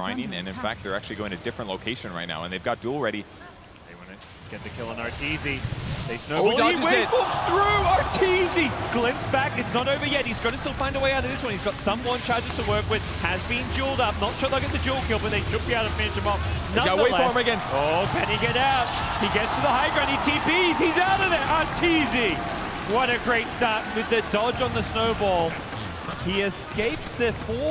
grinding, and in fact, they're actually going to a different location right now, and they've got duel ready. They want to get the kill on Arteezy. They snowball. Oh, he waveforms through Arteezy. Glimpse back. It's not over yet. He's got to still find a way out of this one. He's got some launch charges to work with. Has been dueled up. Not sure they'll get the duel kill, but they should be able to finish him off. got for waveform again. Oh, can he get out? He gets to the high ground. He TPs. He's out of there. Arteezy. What a great start with the dodge on the snowball. He escapes the four.